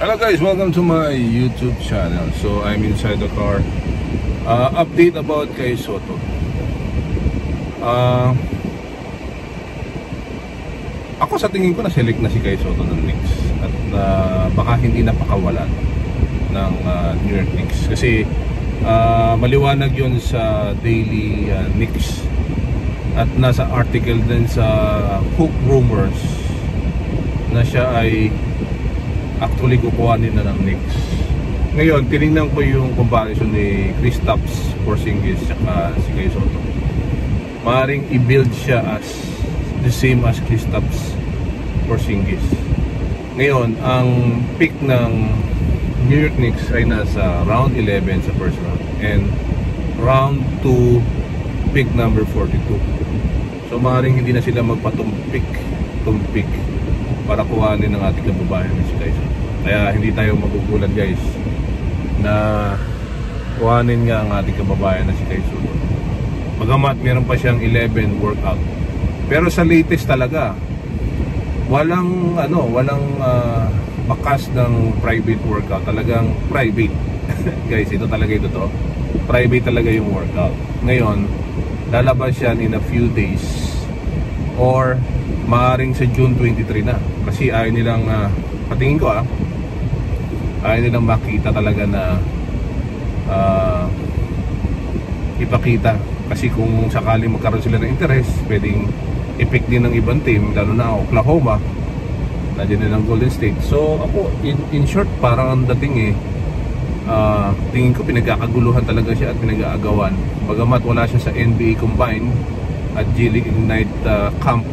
Hello guys, welcome to my YouTube channel. So I'm inside the car. Uh, update about kay Soto. Uh, ako sa tingin ko na-select na si Kay Soto ng Knicks at uh, baka hindi napakawalan ng uh, New York Knicks kasi uh, maliwanag yun sa Daily uh, Knicks at nasa article din sa Hook Rumors na siya ay actually kukuhanin na ng Knicks. Ngayon, tinignan ko yung comparison ni Kristaps Porzingis at si Kay Soto. Maring i-build siya as the same as Kristaps Porzingis. Ngayon, ang pick ng New York Knicks ay nasa round 11 sa first round and round 2 pick number 42. So maaaring hindi na sila magpatumpik tumpik para kuhanin ng ating kababayan Tyson. Kaya hindi tayo magugulat guys na kuhanin nga ang ating kababayan na si Tyson. Magamat meron pa siyang 11 workout. Pero sa latest talaga, walang ano, walang uh, bakas ng private workout. Talagang private. guys, ito talaga ito to. Private talaga yung workout. Ngayon, lalabas yan in a few days or maaring sa June 23 na. Kasi ayaw nilang uh, patingin ko ah ayaw nilang makita talaga na uh, ipakita. Kasi kung sakali magkaroon sila ng interest pwedeng i-pick din ng ibang team lalo na Oklahoma. Nandiyan din ng Golden State. So ako in, in short parang ang dating eh uh, tingin ko pinagkakaguluhan talaga siya at pinag-aagawan. Bagamat wala siya sa NBA Combine at League Ignite uh, Camp.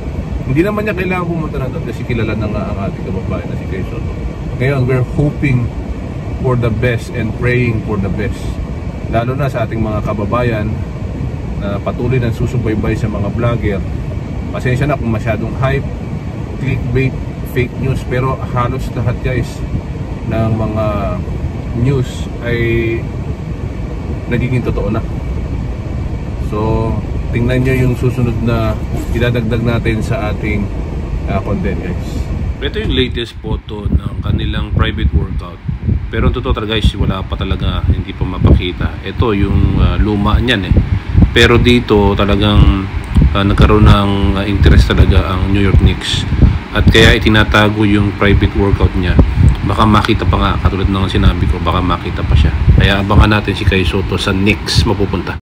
Hindi naman niya kailangan pumunta na doon kasi kilala na nga ang ating kababayan na si Kay ngayon we're hoping for the best and praying for the best. Lalo na sa ating mga kababayan na patuloy na susubaybay sa mga vlogger. Pasensya na kung masyadong hype clickbait, fake news pero halos lahat guys ng mga news ay nagiging totoo na. So tingnan nyo yung susunod na idadagdag natin sa ating uh, content guys. Ito yung latest photo ng kanilang private workout. Pero totoo talaga guys wala pa talaga hindi pa mapakita. Ito yung uh, luma niyan eh. Pero dito talagang uh, nagkaroon ng uh, interest talaga ang New York Knicks. At kaya itinatago yung private workout niya. Baka makita pa nga katulad ng sinabi ko baka makita pa siya. Kaya abangan natin si Kai Soto sa Knicks mapupunta